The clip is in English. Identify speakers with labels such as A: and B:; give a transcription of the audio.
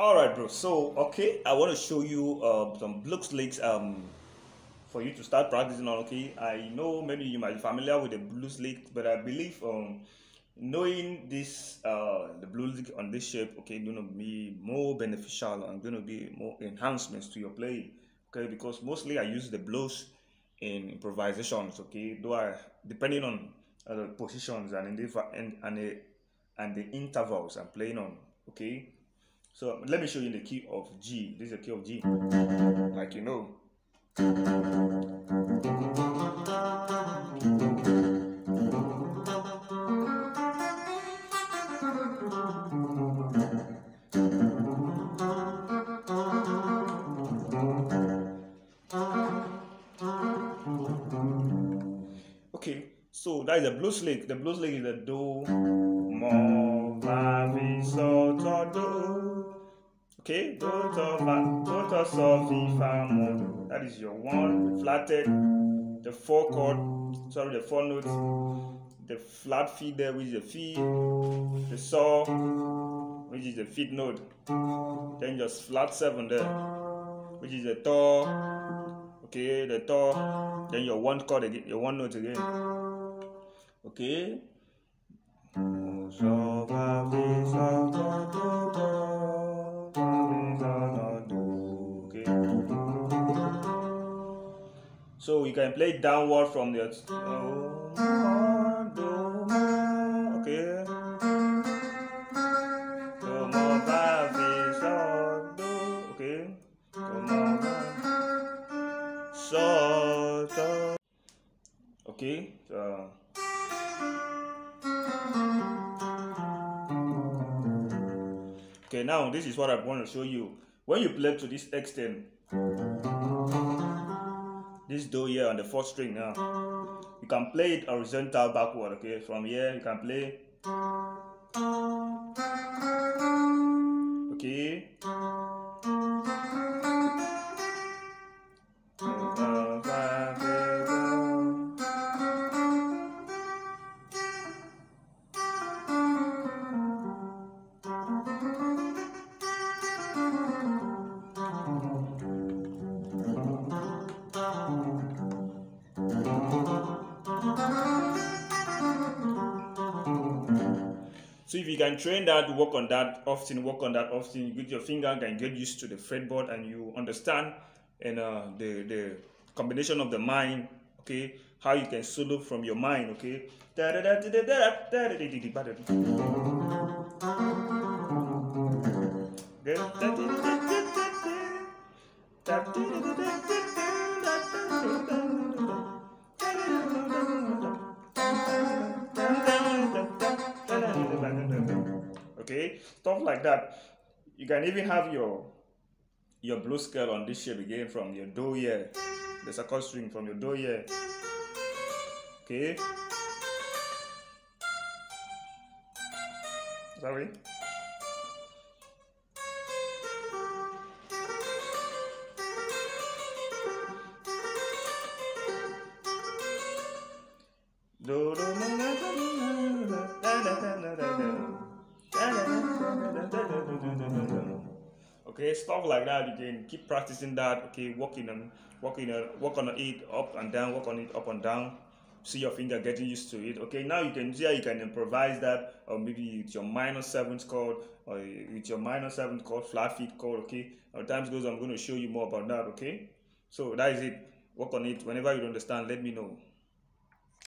A: All right, bro. So, okay, I want to show you uh, some blues licks um, for you to start practicing on. Okay, I know maybe you might be familiar with the blues lick, but I believe um, knowing this uh, the blues lick on this shape, okay, to be more beneficial and to be more enhancements to your playing. Okay, because mostly I use the blues in improvisations. Okay, though I depending on uh, the positions and in the and and the, and the intervals I'm playing on. Okay so let me show you the key of G. This is the key of G, like you know. Okay, so that is a blues lick. The blues lick is a do, mo, fa, mi, so, do, do. Okay, do, do, fa, do, do, so, fi, fa, mo. That is your one, flatted, the four chord, sorry, the four notes, the flat feed there, which is the fifth, the saw, which is the fifth note, then just flat seven there, which is the do, okay, the do, then your one chord again, your one note again, okay. So you can play downward from the oh, okay. Okay. Okay. So, okay, now this is what I want to show you. When you play to this extent, this do here on the fourth string now, you can play it horizontal backward. Okay, from here you can play. Okay. So if you can train that, work on that often, work on that often, you get your finger can get used to the fretboard and you understand and uh, the the combination of the mind, okay, how you can solo from your mind, okay. Okay, stuff like that. You can even have your your blue scale on this shape again from your do here, the second string from your do here. Okay. Sorry. Do, do, na, Okay, stuff like that. You can keep practicing that. Okay, working on, working on, work on it up and down, work on it up and down. See your finger getting used to it. Okay, now you can see how you can improvise that, or maybe it's your minor seventh chord, or with your minor seventh chord, flat feet chord. Okay, as times goes, I'm going to show you more about that. Okay, so that is it. Work on it. Whenever you understand, let me know.